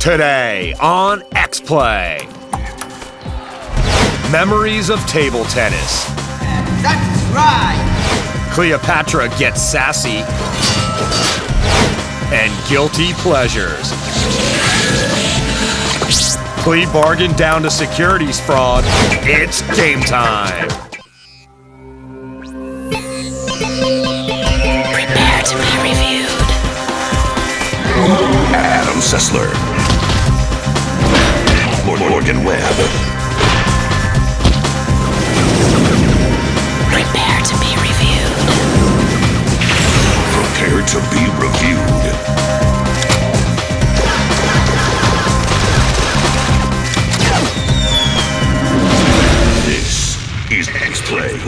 Today on X Play. Memories of table tennis. That's right. Cleopatra gets sassy. And guilty pleasures. Plea bargain down to securities fraud. It's game time. Prepare to be reviewed. Adam Sessler. Morgan Webb. Prepare to be reviewed. Prepare to be reviewed. This is X Play.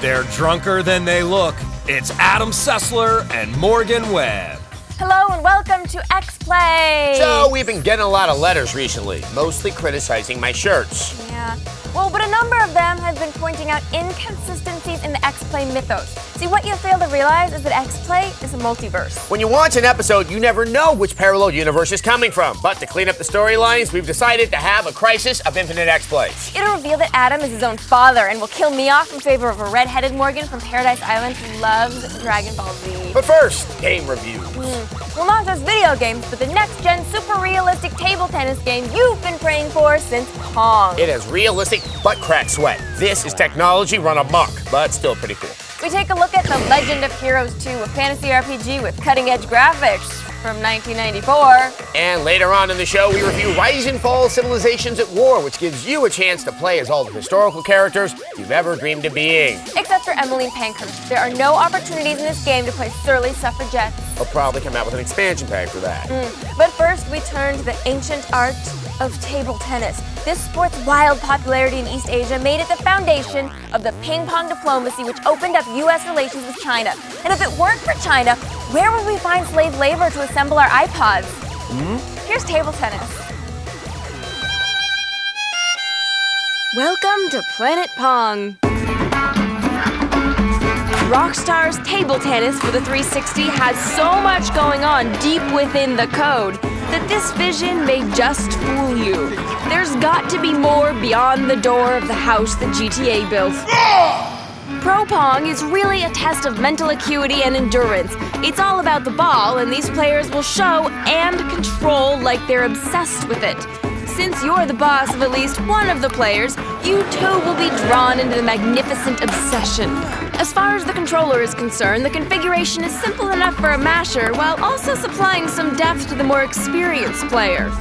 They're drunker than they look. It's Adam Sessler and Morgan Webb. Hello and welcome to X Play. So, we've been getting a lot of letters recently, mostly criticizing my shirts. Yeah. Well, but a number of them have been pointing out inconsistencies in the X Play mythos. See, what you fail to realize is that X Play is a multiverse. When you watch an episode, you never know which parallel universe is coming from. But to clean up the storylines, we've decided to have a crisis of infinite X plays. It'll reveal that Adam is his own father and will kill me off in favor of a red-headed Morgan from Paradise Island who loves Dragon Ball Z. But first, game review. Hmm. Well, not just video games, but the next-gen super realistic table tennis game you've been praying for since Pong. It has realistic butt crack sweat. This is technology run amok, but still pretty cool. We take a look at The Legend of Heroes 2, a fantasy RPG with cutting-edge graphics from 1994. And later on in the show, we review Rise and Fall Civilizations at War, which gives you a chance to play as all the historical characters you've ever dreamed of being. Except for Emmeline Pankhurst. There are no opportunities in this game to play surly suffragettes. They'll probably come out with an expansion pack for that. Mm. But first, we turn to the ancient art of table tennis. This sport's wild popularity in East Asia made it the foundation of the ping pong diplomacy, which opened up U.S. relations with China. And if it weren't for China, where would we find slave labor to assemble our iPods? Hmm? Here's table tennis. Welcome to Planet Pong. Rockstar's table tennis for the 360 has so much going on deep within the code that this vision may just fool you. There's got to be more beyond the door of the house that GTA built. Pro Pong is really a test of mental acuity and endurance. It's all about the ball, and these players will show and control like they're obsessed with it. Since you're the boss of at least one of the players, you too will be drawn into the magnificent obsession. As far as the controller is concerned, the configuration is simple enough for a masher while also supplying some depth to the more experienced player.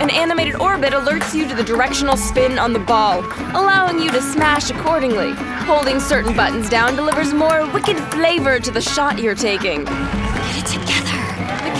An animated orbit alerts you to the directional spin on the ball, allowing you to smash accordingly. Holding certain buttons down delivers more wicked flavor to the shot you're taking. Get it together.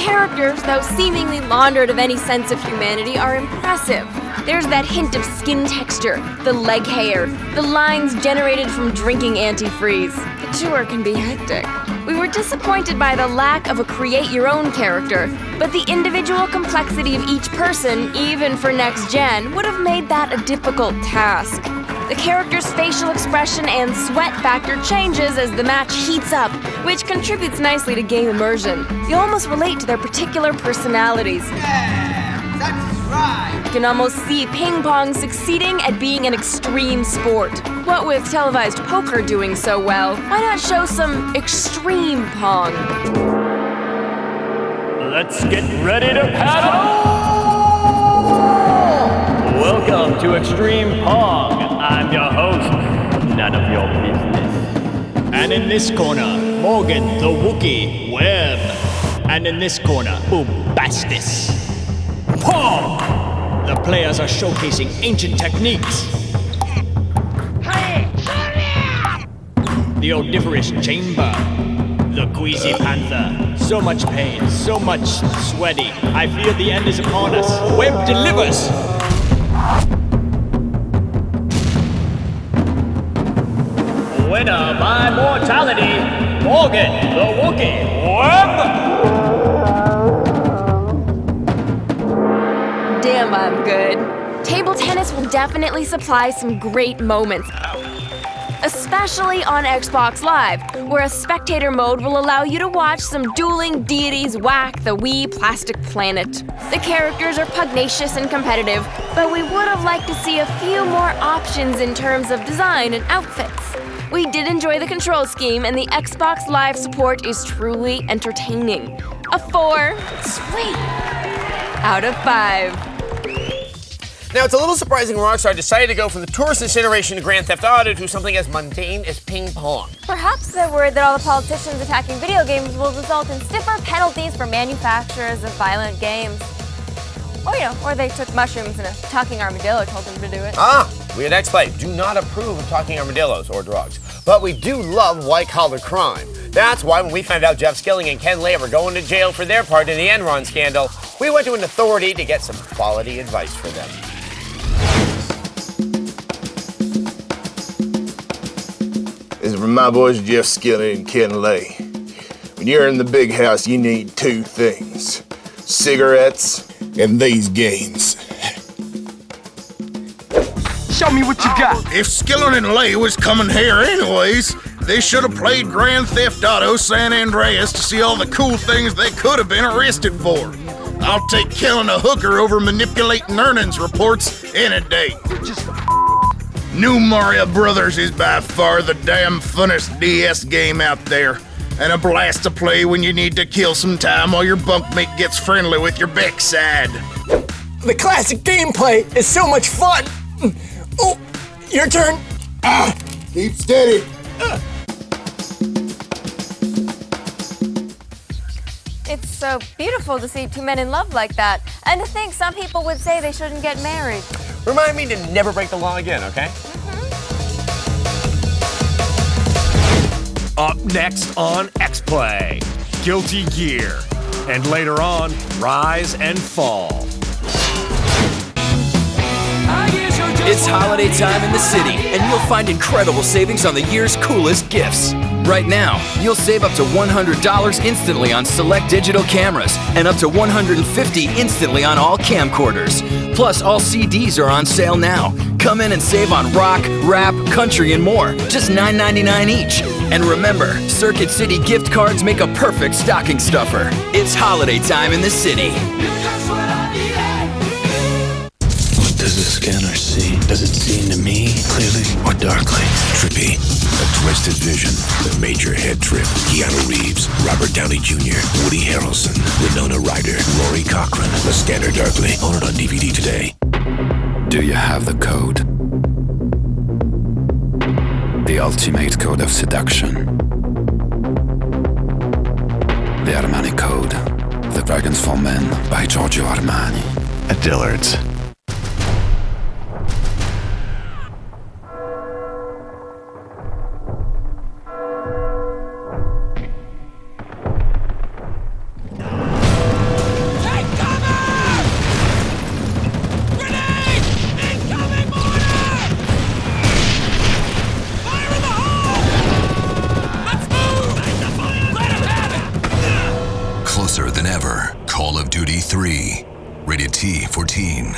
Characters, though seemingly laundered of any sense of humanity, are impressive. There's that hint of skin texture, the leg hair, the lines generated from drinking antifreeze. The tour can be hectic. We were disappointed by the lack of a create your own character, but the individual complexity of each person, even for next gen, would have made that a difficult task. The character's facial expression and sweat factor changes as the match heats up, which contributes nicely to game immersion. You almost relate to their particular personalities. That's You can almost see ping pong succeeding at being an extreme sport. What with televised poker doing so well, why not show some extreme pong? Let's get ready to paddle! Welcome to Extreme Pong. I'm your host, none of your business. And in this corner, Morgan the Wookie Webb. And in this corner, Boombastis. Pong! The players are showcasing ancient techniques. The odoriferous chamber. The Queasy Panther. So much pain, so much sweaty. I fear the end is upon us. Webb delivers! Winner by mortality, Morgan the Wookie Webb! I'm good. Table tennis will definitely supply some great moments. especially on Xbox Live, where a spectator mode will allow you to watch some dueling deities whack the wee plastic planet. The characters are pugnacious and competitive, but we would have liked to see a few more options in terms of design and outfits. We did enjoy the control scheme, and the Xbox Live support is truly entertaining. A four. Sweet. Out of five. Now, it's a little surprising Rockstar decided to go from the tourist incineration to Grand Theft Auto to something as mundane as ping pong. Perhaps they're worried that all the politicians attacking video games will result in stiffer penalties for manufacturers of violent games. Or, you know, or they took mushrooms and a talking armadillo told them to do it. Ah, we at X-Play do not approve of talking armadillos or drugs, but we do love white-collar crime. That's why when we found out Jeff Skilling and Ken Lay were going to jail for their part in the Enron scandal, we went to an authority to get some quality advice for them. From my boys Jeff Skilling and Ken Lay. When you're in the big house, you need two things cigarettes and these games. Show me what you got. If Skilling and Lay was coming here anyways, they should have played Grand Theft Auto San Andreas to see all the cool things they could have been arrested for. I'll take killing a hooker over manipulating earnings reports any day. New Mario Brothers is by far the damn funnest DS game out there, and a blast to play when you need to kill some time while your bunkmate gets friendly with your backside. The classic gameplay is so much fun. Oh, your turn. Ah, keep steady. It's so beautiful to see two men in love like that. And to think some people would say they shouldn't get married. Remind me to never break the law again, okay? Mm-hmm. Up next on X Play, Guilty Gear, and later on, Rise and Fall. It's holiday time in the city, and you'll find incredible savings on the year's coolest gifts. Right now, you'll save up to $100 instantly on select digital cameras and up to $150 instantly on all camcorders. Plus, all CDs are on sale now. Come in and save on rock, rap, country, and more. Just $9.99 each. And remember, Circuit City gift cards make a perfect stocking stuffer. It's holiday time in the city. Does the scanner see? Does it see into me clearly or darkly? Trippy. A twisted vision. The major head trip. Keanu Reeves, Robert Downey Jr., Woody Harrelson, Winona Ryder, Rory Cochrane. The Scanner Darkly. Own it on DVD today. Do you have the code? The ultimate code of seduction. The Armani Code. The Dragons for Men by Giorgio Armani. At Dillard's. Duty 3. Rated T for teen.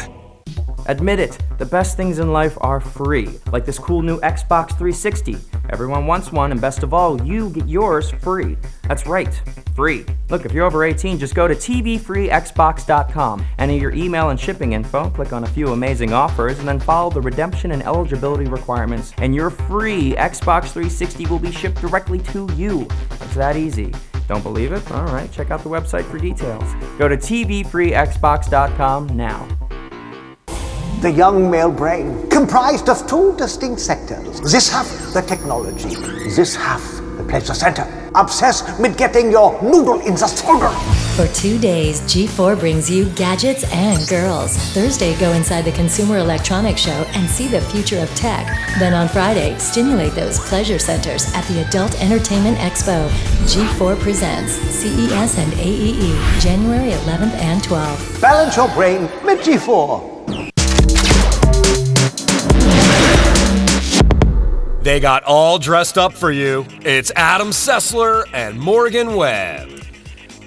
Admit it, the best things in life are free, like this cool new Xbox 360. Everyone wants one, and best of all, you get yours free. That's right, free. Look, if you're over 18, just go to tvfreexbox.com, enter your email and shipping info, click on a few amazing offers, and then follow the redemption and eligibility requirements, and your free Xbox 360 will be shipped directly to you. It's that easy. Don't believe it? All right, check out the website for details. Go to tvfreexbox.com now. The young male brain, comprised of two distinct sectors. This half, the technology. This half, pleasure center. Obsessed with getting your noodle in the solder. For two days, G4 brings you gadgets and girls. Thursday, go inside the Consumer Electronics Show and see the future of tech. Then on Friday, stimulate those pleasure centers at the Adult Entertainment Expo. G4 presents CES and AEE, January 11th and 12th. Balance your brain with G4. They got all dressed up for you. It's Adam Sessler and Morgan Webb.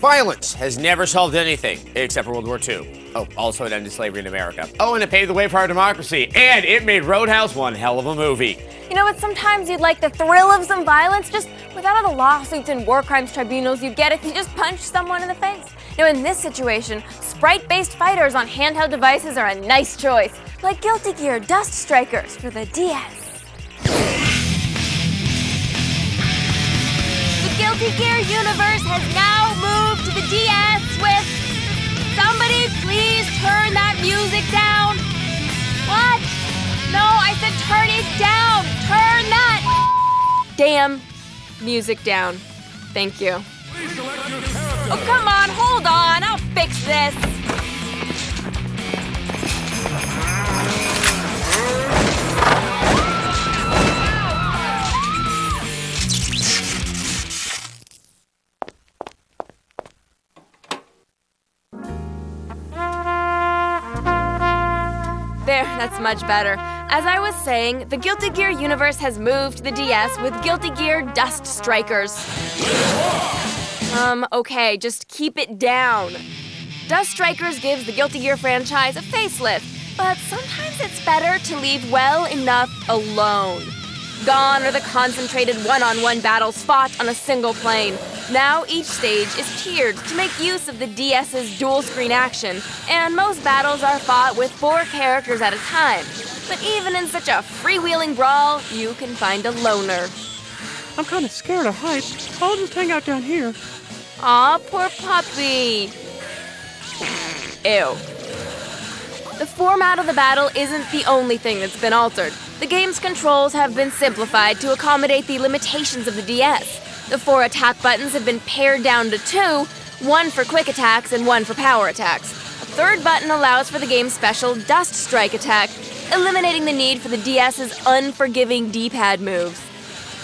Violence has never solved anything except for World War II. Oh, also it ended slavery in America. Oh, and it paved the way for our democracy. And it made Roadhouse one hell of a movie. You know what? Sometimes you'd like the thrill of some violence, just without all the lawsuits and war crimes tribunals you'd get if you just punched someone in the face. Now, in this situation, sprite based fighters on handheld devices are a nice choice, like Guilty Gear Dust Strikers for the DS. The Guilty Gear universe has now moved to the DS with. Somebody please turn that music down! What? No, I said turn it down! Turn that damn music down. Thank you. Oh, come on, hold on, I'll fix this. Much better. As I was saying, the Guilty Gear universe has moved the DS with Guilty Gear Dust Strikers. Um, okay, just keep it down. Dust Strikers gives the Guilty Gear franchise a facelift, but sometimes it's better to leave well enough alone. Gone are the concentrated one on one battles fought on a single plane. Now each stage is tiered to make use of the DS's dual screen action, and most battles are fought with four characters at a time. But even in such a freewheeling brawl, you can find a loner. I'm kind of scared of heights. I'll just hang out down here. Aw, poor puppy. Ew. The format of the battle isn't the only thing that's been altered. The game's controls have been simplified to accommodate the limitations of the DS. The four attack buttons have been pared down to two one for quick attacks and one for power attacks. A third button allows for the game's special Dust Strike attack, eliminating the need for the DS's unforgiving D pad moves.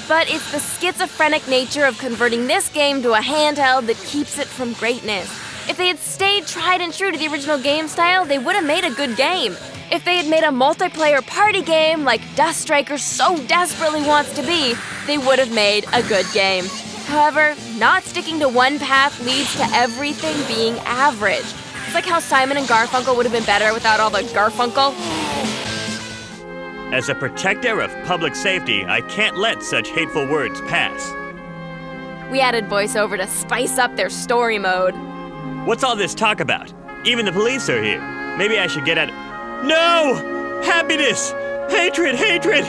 But it's the schizophrenic nature of converting this game to a handheld that keeps it from greatness. If they had stayed tried and true to the original game style, they would have made a good game. If they had made a multiplayer party game like Dust Strikers so desperately wants to be, they would have made a good game. However, not sticking to one path leads to everything being average. It's like how Simon and Garfunkel would have been better without all the Garfunkel. As a protector of public safety, I can't let such hateful words pass. We added voiceover to spice up their story mode. What's all this talk about? Even the police are here. Maybe I should get at. No! Happiness! Hatred! Hatred!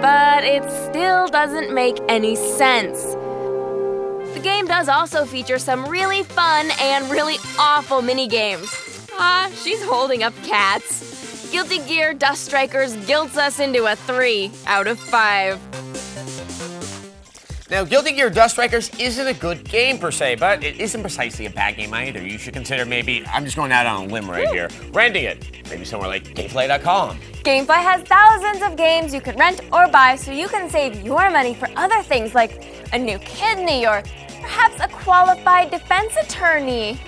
But it still doesn't make any sense. The game does also feature some really fun and really awful mini games. Ah, she's holding up cats. Guilty Gear Dust Strikers guilts us into a 3 out of 5. Now, Guilty Gear Dust Strikers isn't a good game per se, but it isn't precisely a bad game either. You should consider maybe, I'm just going out on a limb right here, renting it. Maybe somewhere like Gamefly.com. Gamefly has thousands of games you can rent or buy so you can save your money for other things like a new kidney or perhaps a qualified defense attorney.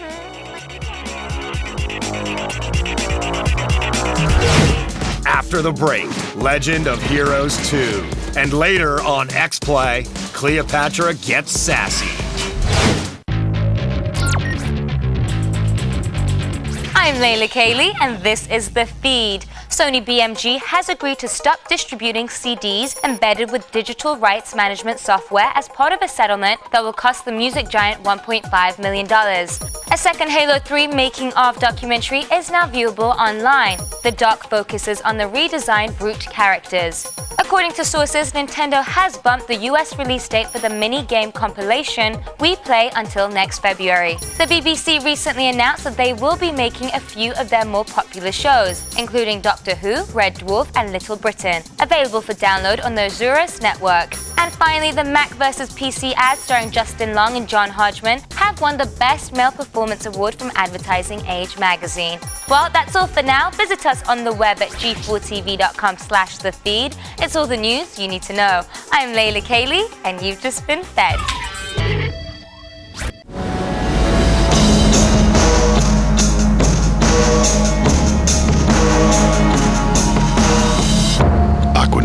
After the break, Legend of Heroes 2. And later on X Play, Cleopatra gets sassy. I'm Layla Kayleigh, and this is The Feed. Sony BMG has agreed to stop distributing CDs embedded with digital rights management software as part of a settlement that will cost the music giant $1.5 million. A second Halo 3 making of documentary is now viewable online. The doc focuses on the redesigned Brute characters. According to sources, Nintendo has bumped the US release date for the mini game compilation Wii Play until next February. The BBC recently announced that they will be making a few of their more popular shows, including Doctor Who, Red Dwarf, and Little Britain, available for download on the Azureus network. And finally, the Mac vs. PC ads starring Justin Long and John Hodgman have won the Best Male Performance Award from Advertising Age magazine. Well, that's all for now. Visit us on the web at g4tv.com slash the feed. It's all the news you need to know. I'm Layla Kayleigh, and you've just been fed.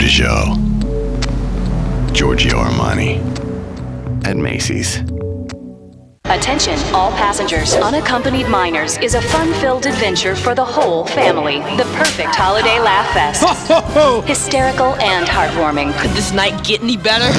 Gio. Giorgio Armani. At Macy's. Attention, all passengers. Unaccompanied Minors is a fun-filled adventure for the whole family. The perfect holiday laugh fest. Hysterical and heartwarming. Could this night get any better?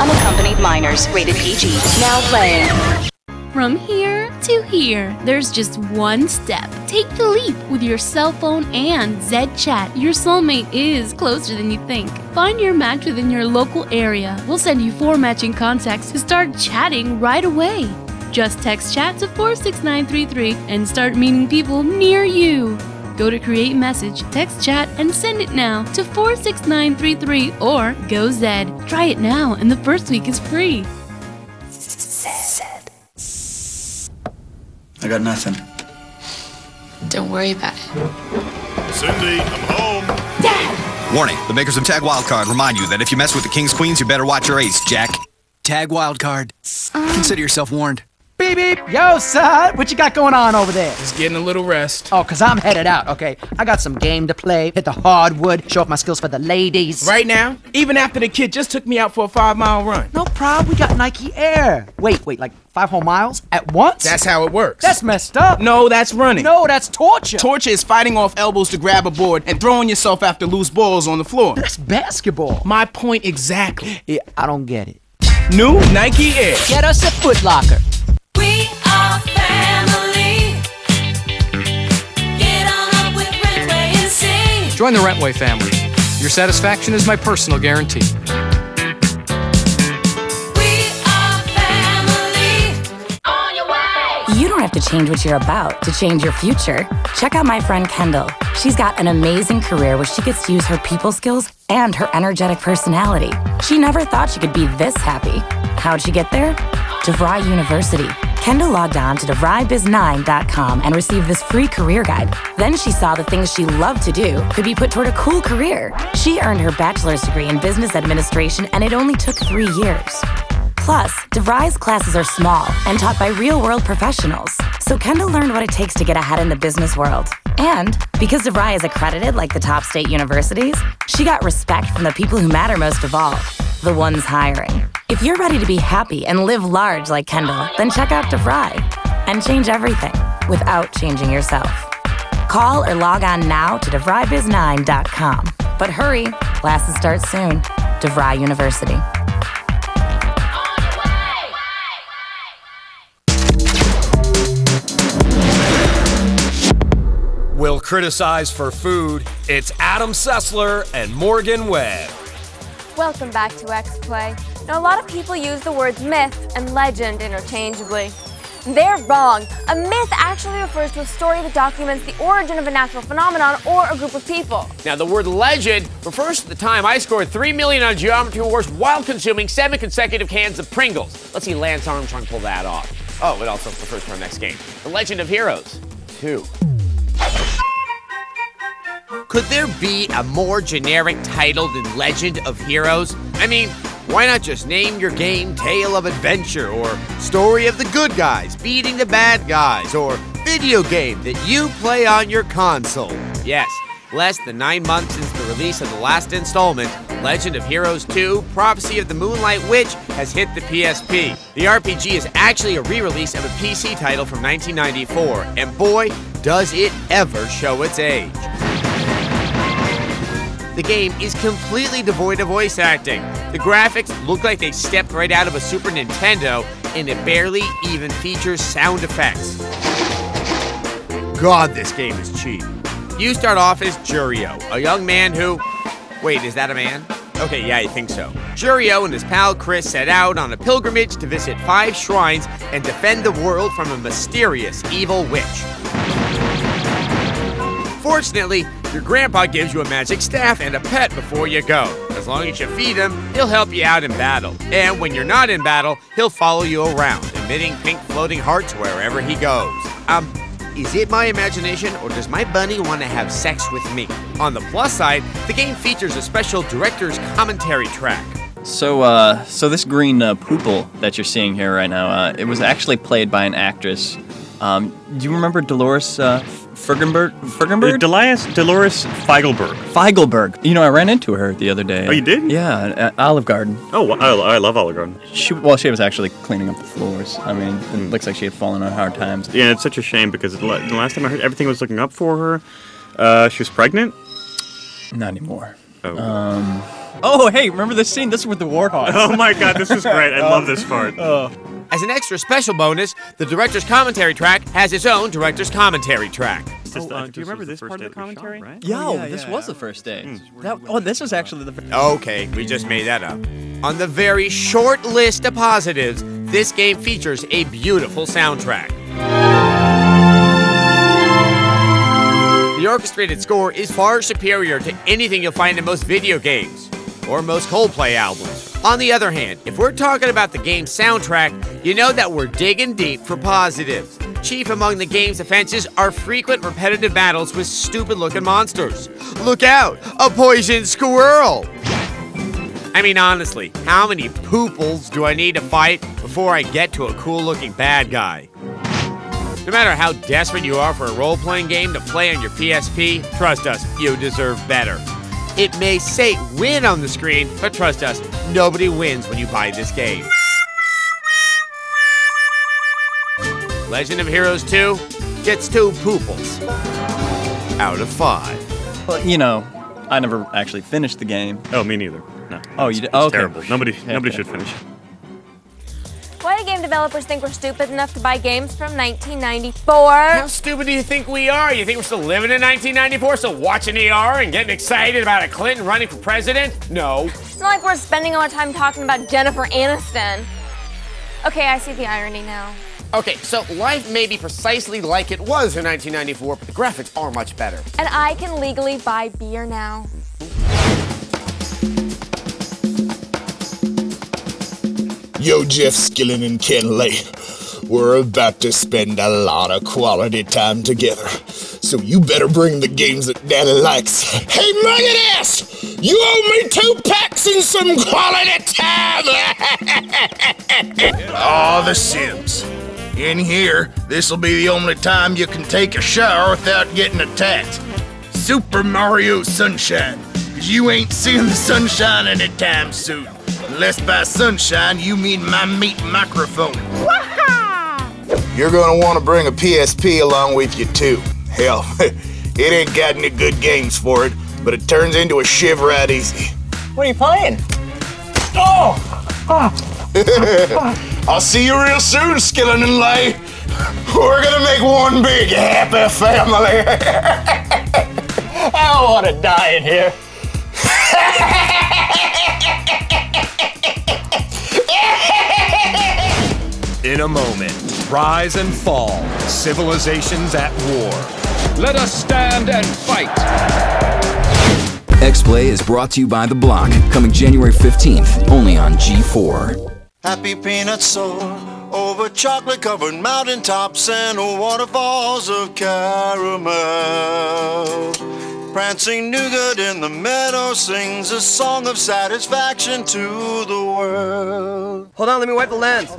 Unaccompanied Minors, rated PG. Now playing. From here to here, there's just one step. Take the leap with your cell phone and Zed Chat. Your soulmate is closer than you think. Find your match within your local area. We'll send you four matching contacts to start chatting right away. Just text chat to 46933 and start meeting people near you. Go to create message, text chat, and send it now to 46933 or go Zed. Try it now, and the first week is free. I got nothing. Don't worry about it. Cindy, I'm home. Dad! Warning, the makers of Tag Wildcard remind you that if you mess with the King's Queens, you better watch your ace, Jack. Tag Wildcard. Um. Consider yourself warned. Beep beep. Yo, son, what you got going on over there? Just getting a little rest. Oh, cause I'm headed out. Okay, I got some game to play. Hit the hardwood. Show off my skills for the ladies. Right now, even after the kid just took me out for a five mile run. No problem. We got Nike Air. Wait, wait, like five whole miles at once? That's how it works. That's messed up. No, that's running. No, that's torture. Torture is fighting off elbows to grab a board and throwing yourself after loose balls on the floor. That's basketball. My point exactly. Yeah, I don't get it. New Nike Air. Get us a Foot Locker. Join the Rentway family. Your satisfaction is my personal guarantee. You don't have to change what you're about to change your future. Check out my friend Kendall. She's got an amazing career where she gets to use her people skills and her energetic personality. She never thought she could be this happy. How'd she get there? DeVry University. Kendall logged on to DeVryBiz9.com and received this free career guide. Then she saw the things she loved to do could be put toward a cool career. She earned her bachelor's degree in business administration, and it only took three years. Plus, DeVry's classes are small and taught by real world professionals. So Kendall learned what it takes to get ahead in the business world. And because DeVry is accredited like the top state universities, she got respect from the people who matter most of all the ones hiring. If you're ready to be happy and live large like Kendall, then check out DeVry and change everything without changing yourself. Call or log on now to DeVryBiz9.com. But hurry, classes start soon. DeVry University. Will criticize for food. It's Adam Sessler and Morgan Webb. Welcome back to X Play. Now, a lot of people use the words myth and legend interchangeably. They're wrong. A myth actually refers to a story that documents the origin of a natural phenomenon or a group of people. Now, the word legend refers to the time I scored 3 million on Geometry Wars while consuming seven consecutive cans of Pringles. Let's see Lance Armstrong pull that off. Oh, it also refers to our next game The Legend of Heroes 2. Could there be a more generic title than Legend of Heroes? I mean, why not just name your game Tale of Adventure or Story of the Good Guys Beating the Bad Guys or Video Game that you play on your console? Yes, less than nine months since the release of the last installment, Legend of Heroes 2 Prophecy of the Moonlight Witch has hit the PSP. The RPG is actually a re release of a PC title from 1994, and boy, does it ever show its age. The game is completely devoid of voice acting. The graphics look like they stepped right out of a Super Nintendo, and it barely even features sound effects. God, this game is cheap. You start off as Jurio, a young man who. Wait, is that a man? Okay, yeah, I think so. Jurio and his pal Chris set out on a pilgrimage to visit five shrines and defend the world from a mysterious evil witch. Fortunately, your grandpa gives you a magic staff and a pet before you go. As long as you feed him, he'll help you out in battle. And when you're not in battle, he'll follow you around, emitting pink floating hearts wherever he goes. Um, is it my imagination, or does my bunny want to have sex with me? On the plus side, the game features a special director's commentary track. So, uh, so this green uh, poople that you're seeing here right now, uh, it was actually played by an actress Um, do you remember Dolores uh, Fergenberg? Fergenberg? Dolores, Dolores Feigelberg. Feigelberg. You know, I ran into her the other day. Oh, you did? Yeah, at Olive Garden. Oh, I, I love Olive Garden. She, well, she was actually cleaning up the floors. I mean, it looks like she had fallen on hard times. Yeah, it's such a shame because the the last time I heard, everything was looking up for her. Uh, she was pregnant. Not anymore. Oh. Um, oh, hey, remember this scene? This is with the Warhawks. Oh my God, this is great. I love this part. Oh. As an extra special bonus, the director's commentary track has its own director's commentary track. Oh, uh, do you remember this part of the commentary? Yo, this was the first day. That, oh, this was actually the first Okay, we just made that up. On the very short list of positives, this game features a beautiful soundtrack. The orchestrated score is far superior to anything you'll find in most video games or most Coldplay albums. On the other hand, if we're talking about the game's soundtrack, you know that we're digging deep for positives. Chief among the game's offenses are frequent repetitive battles with stupid looking monsters. Look out, a poison squirrel! I mean, honestly, how many pooples do I need to fight before I get to a cool looking bad guy? No matter how desperate you are for a role playing game to play on your PSP, trust us, you deserve better. It may say win on the screen, but trust us, nobody wins when you buy this game. Legend of Heroes 2 gets two pooples out of five. Well, you know, I never actually finished the game. Oh, me neither. No. Oh, you did? Oh, okay. terrible. Nobody, Okay. nobody should finish. Why do game developers think we're stupid enough to buy games from 1994? How stupid do you think we are? You think we're still living in 1994, still watching ER and getting excited about a Clinton running for president? No. It's not like we're spending all our time talking about Jennifer Aniston. Okay, I see the irony now. Okay, so life may be precisely like it was in 1994, but the graphics are much better. And I can legally buy beer now. Yo, Jeff Skillen and Ken Lay. We're about to spend a lot of quality time together. So you better bring the games that Daddy likes. Hey, Muggin Ass! You owe me two packs and some quality time! Oh, The Sims. In here, this'll be the only time you can take a shower without getting attacked. Super Mario Sunshine. Cause you ain't seeing the sunshine anytime soon. Unless by sunshine you mean my meat microphone. You're gonna wanna bring a PSP along with you too. Hell, it ain't got any good games for it, but it turns into a shiv right easy. What are you playing? Oh! I'll see you real soon, Skillen and Lay. We're gonna make one big happy family. I don't want to die in here. In a moment, rise and fall, civilizations at war. Let us stand and fight. X-Play is brought to you by The Block, coming January 15th, only on G4. Happy peanut soar over chocolate covered mountaintops and waterfalls of caramel. Prancing nougat in the meadow sings a song of satisfaction to the world. Hold on, let me wipe the lens.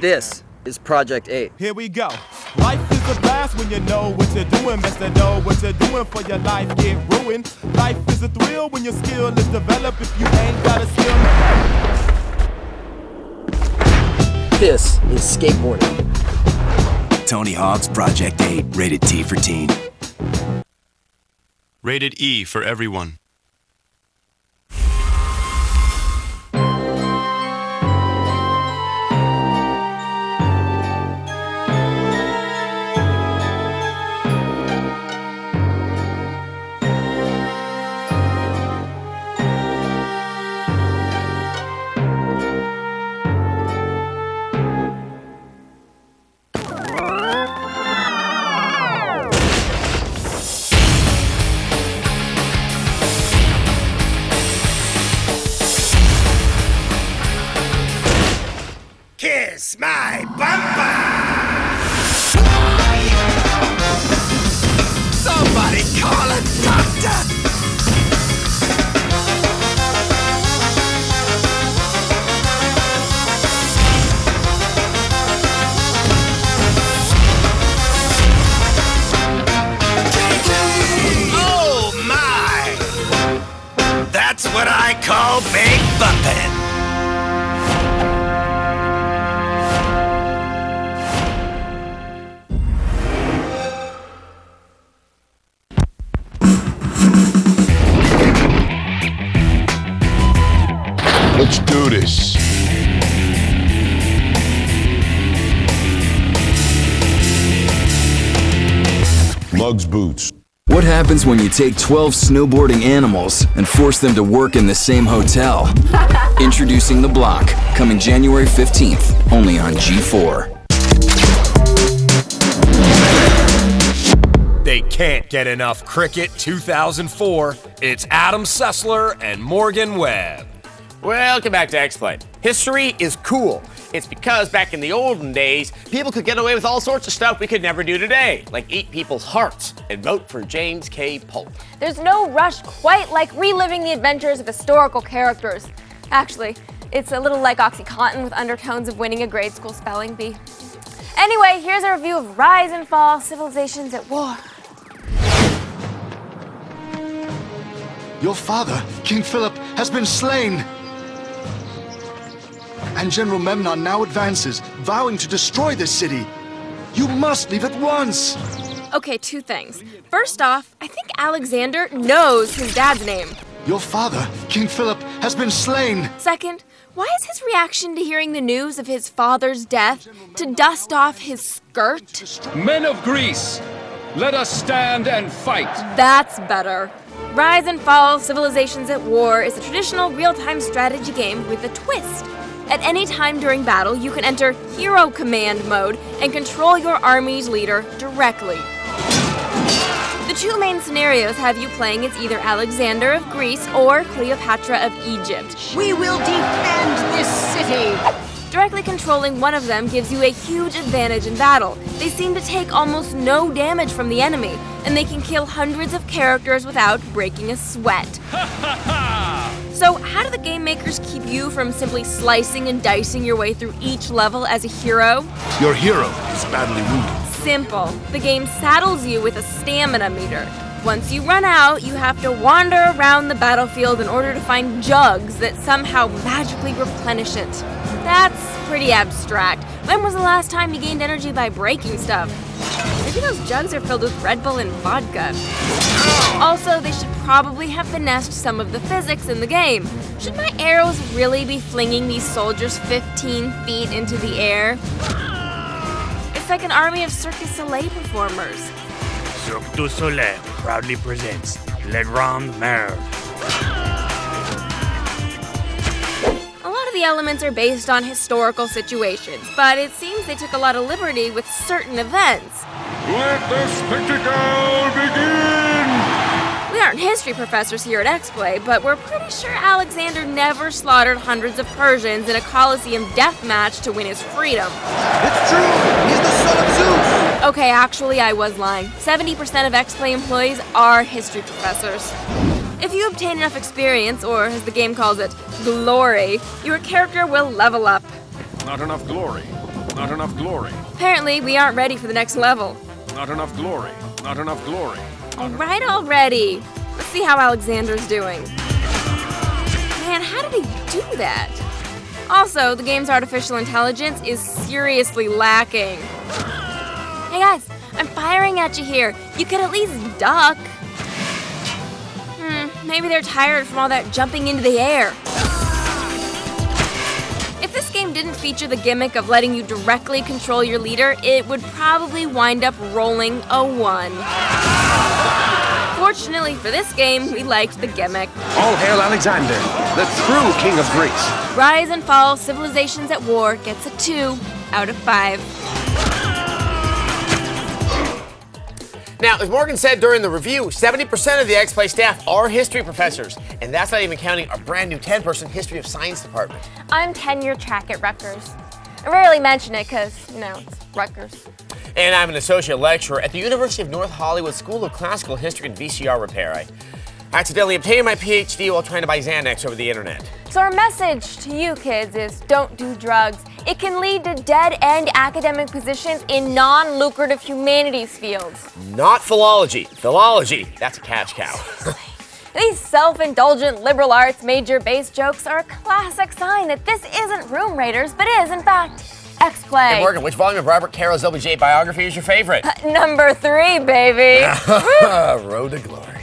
This is Project 8. Here we go. Life is a blast when you know what you're doing. Best to know what you're doing for your life get ruined. Life is a thrill when your skill is developed. If you ain't got a skill, This is skateboarding. Tony Hawk's Project 8, rated T for teen. Rated E for everyone. Happens when you take 12 snowboarding animals and force them to work in the same hotel? Introducing The Block, coming January 15th, only on G4. They can't get enough Cricket 2004. It's Adam Sessler and Morgan Webb. Welcome back to X-Play. History is cool. It's because back in the olden days, people could get away with all sorts of stuff we could never do today, like eat people's hearts and vote for James K. Polk. There's no rush quite like reliving the adventures of historical characters. Actually, it's a little like Oxycontin with undertones of winning a grade school spelling bee. Anyway, here's a review of Rise and Fall Civilizations at War. Your father, King Philip, has been slain. And General Memnon now advances, vowing to destroy this city. You must leave at once. Okay, two things. First off, I think Alexander knows his dad's name. Your father, King Philip, has been slain. Second, why is his reaction to hearing the news of his father's death to dust off his skirt? Men of Greece, let us stand and fight. That's better. Rise and Fall Civilizations at War is a traditional real time strategy game with a twist. At any time during battle, you can enter Hero Command mode and control your army's leader directly. The two main scenarios have you playing as either Alexander of Greece or Cleopatra of Egypt. We will defend this city. Directly controlling one of them gives you a huge advantage in battle. They seem to take almost no damage from the enemy, and they can kill hundreds of characters without breaking a sweat. So, how do the game makers keep you from simply slicing and dicing your way through each level as a hero? Your hero is badly wounded. Simple. The game saddles you with a stamina meter. Once you run out, you have to wander around the battlefield in order to find jugs that somehow magically replenish it. That's pretty abstract. When was the last time you gained energy by breaking stuff? Maybe those jugs are filled with Red Bull and vodka. Also, they should probably have finessed some of the physics in the game. Should my arrows really be flinging these soldiers 15 feet into the air? It's like an army of Cirque du Soleil performers. Cirque du Soleil proudly presents Le Grand Mare. A lot of the elements are based on historical situations, but it seems they took a lot of liberty with certain events. Let the spectacle begin! We aren't history professors here at X-Play, but we're pretty sure Alexander never slaughtered hundreds of Persians in a Colosseum death match to win his freedom. It's true. He's the son of Zeus. Okay, actually, I was lying. 70% of X-Play employees are history professors. If you obtain enough experience, or as the game calls it, glory, your character will level up. Not enough glory. Not enough glory. Apparently, we aren't ready for the next level. Not enough glory. Not enough glory. Alright already. Let's see how Alexander's doing. Man, how did he do that? Also, the game's artificial intelligence is seriously lacking. Hey guys, I'm firing at you here. You could at least duck. Hmm, maybe they're tired from all that jumping into the air. If this game didn't feature the gimmick of letting you directly control your leader, it would probably wind up rolling a 1. Fortunately for this game, we liked the gimmick. All hail Alexander, the true king of Greece. Rise and Fall Civilizations at War gets a 2 out of 5. Now, as Morgan said during the review, 70% of the X-Play staff are history professors, and that's not even counting our brand new 10-person history of science department. I'm tenure track at Rutgers. I rarely mention it because, you know, it's Rutgers. And I'm an associate lecturer at the University of North Hollywood School of Classical History and VCR Repair. I accidentally obtained my PhD while trying to buy Xanax over the internet. So our message to you kids is don't do drugs. It can lead to dead-end academic positions in non-lucrative humanities fields. Not philology. Philology, that's a cash cow. These self indulgent liberal arts major base jokes are a classic sign that this isn't Room Raiders, but is, in fact, X Play. Hey, Morgan, which volume of Robert Caro's LBJ biography is your favorite? Number three, baby. Road to Glory.